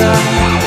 Znikam,